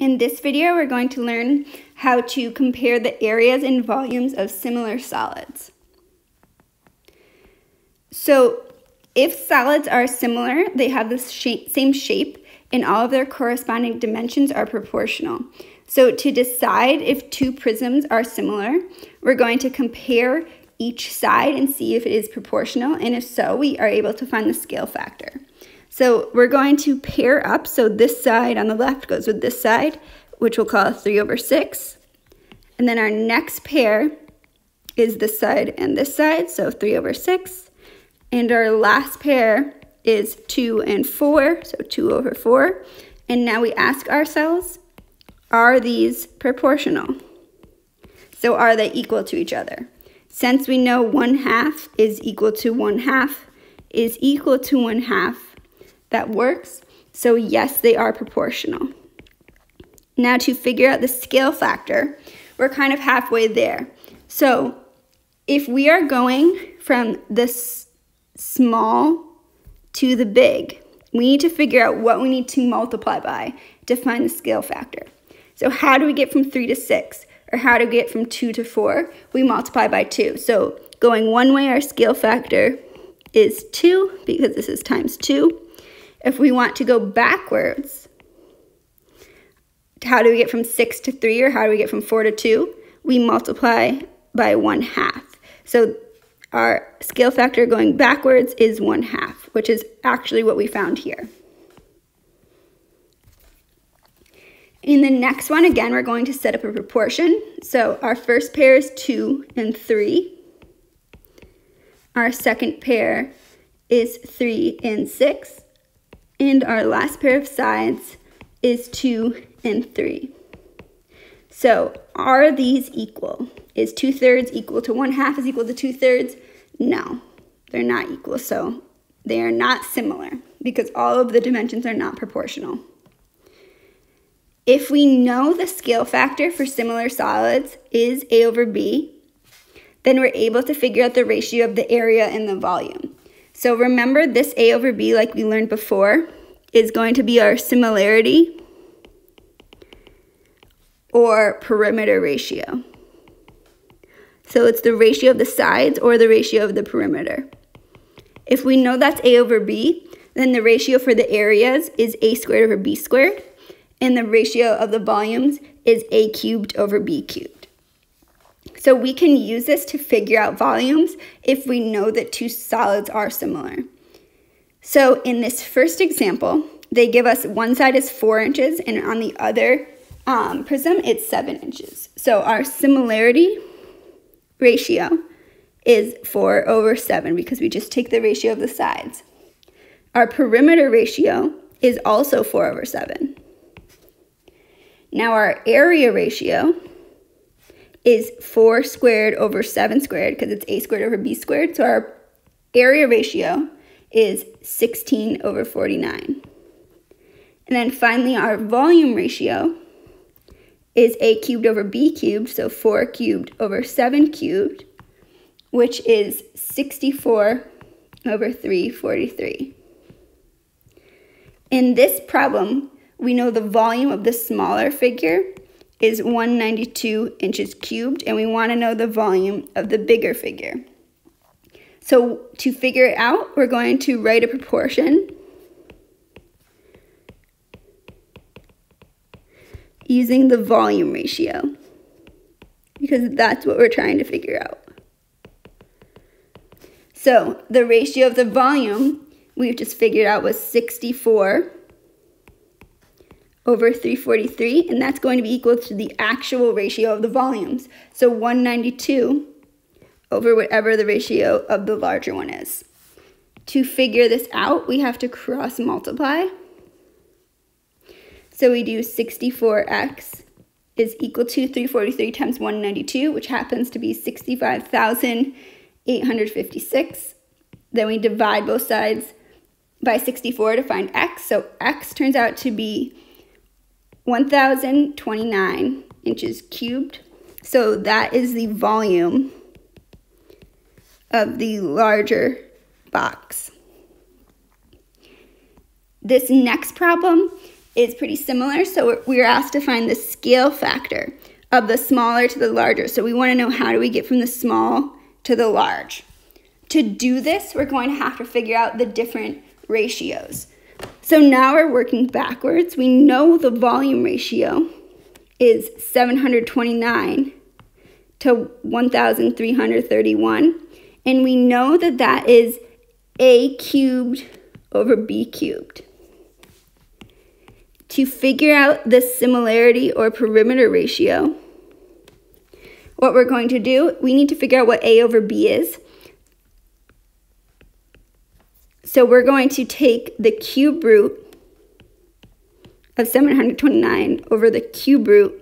In this video, we're going to learn how to compare the areas and volumes of similar solids. So if solids are similar, they have the same shape, and all of their corresponding dimensions are proportional. So to decide if two prisms are similar, we're going to compare each side and see if it is proportional, and if so, we are able to find the scale factor. So we're going to pair up. So this side on the left goes with this side, which we'll call 3 over 6. And then our next pair is this side and this side, so 3 over 6. And our last pair is 2 and 4, so 2 over 4. And now we ask ourselves, are these proportional? So are they equal to each other? Since we know 1 half is equal to 1 half is equal to 1 half, that works. So yes, they are proportional. Now to figure out the scale factor, we're kind of halfway there. So if we are going from this small to the big, we need to figure out what we need to multiply by to find the scale factor. So how do we get from 3 to 6? Or how do we get from 2 to 4? We multiply by 2. So going one way, our scale factor is 2 because this is times 2. If we want to go backwards, how do we get from 6 to 3 or how do we get from 4 to 2? We multiply by 1 half. So our scale factor going backwards is 1 half, which is actually what we found here. In the next one, again, we're going to set up a proportion. So our first pair is 2 and 3. Our second pair is 3 and 6. And our last pair of sides is 2 and 3. So are these equal? Is 2 thirds equal to 1 half is equal to 2 thirds? No, they're not equal. So they are not similar because all of the dimensions are not proportional. If we know the scale factor for similar solids is A over B, then we're able to figure out the ratio of the area and the volume. So remember this A over B, like we learned before, is going to be our similarity or perimeter ratio. So it's the ratio of the sides or the ratio of the perimeter. If we know that's A over B, then the ratio for the areas is A squared over B squared, and the ratio of the volumes is A cubed over B cubed. So we can use this to figure out volumes if we know that two solids are similar. So in this first example, they give us one side is four inches and on the other um, prism, it's seven inches. So our similarity ratio is four over seven because we just take the ratio of the sides. Our perimeter ratio is also four over seven. Now our area ratio is 4 squared over 7 squared because it's a squared over b squared. So our area ratio is 16 over 49. And then finally, our volume ratio is a cubed over b cubed, so 4 cubed over 7 cubed, which is 64 over 343. In this problem, we know the volume of the smaller figure is 192 inches cubed, and we want to know the volume of the bigger figure. So to figure it out, we're going to write a proportion using the volume ratio because that's what we're trying to figure out. So the ratio of the volume we've just figured out was 64 over 343, and that's going to be equal to the actual ratio of the volumes. So 192 over whatever the ratio of the larger one is. To figure this out, we have to cross multiply. So we do 64x is equal to 343 times 192, which happens to be 65,856. Then we divide both sides by 64 to find x. So x turns out to be 1,029 inches cubed. So that is the volume of the larger box. This next problem is pretty similar. So we are asked to find the scale factor of the smaller to the larger. So we want to know how do we get from the small to the large. To do this, we're going to have to figure out the different ratios. So now we're working backwards. We know the volume ratio is 729 to 1,331. And we know that that is a cubed over b cubed. To figure out the similarity or perimeter ratio, what we're going to do, we need to figure out what a over b is. So we're going to take the cube root of 729 over the cube root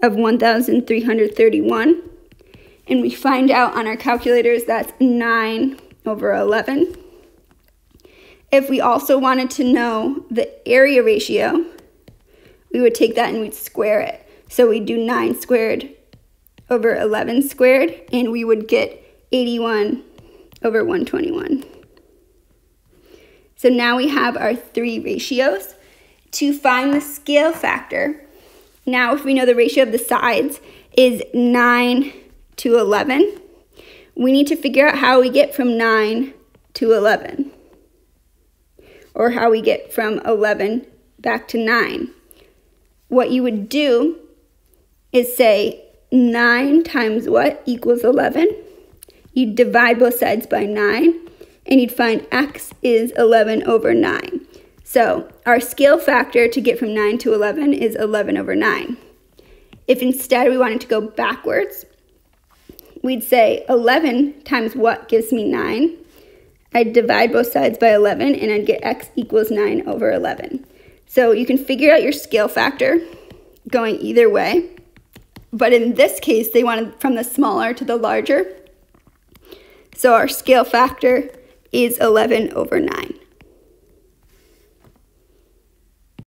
of 1,331. And we find out on our calculators that's 9 over 11. If we also wanted to know the area ratio, we would take that and we'd square it. So we'd do 9 squared over 11 squared, and we would get 81 over 121. So now we have our three ratios. To find the scale factor, now if we know the ratio of the sides is 9 to 11, we need to figure out how we get from 9 to 11, or how we get from 11 back to 9. What you would do is say 9 times what equals 11. You divide both sides by 9, and you'd find x is 11 over 9. So our scale factor to get from 9 to 11 is 11 over 9. If instead we wanted to go backwards, we'd say 11 times what gives me 9. I'd divide both sides by 11 and I'd get x equals 9 over 11. So you can figure out your scale factor going either way. But in this case, they wanted from the smaller to the larger. So our scale factor is 11 over 9.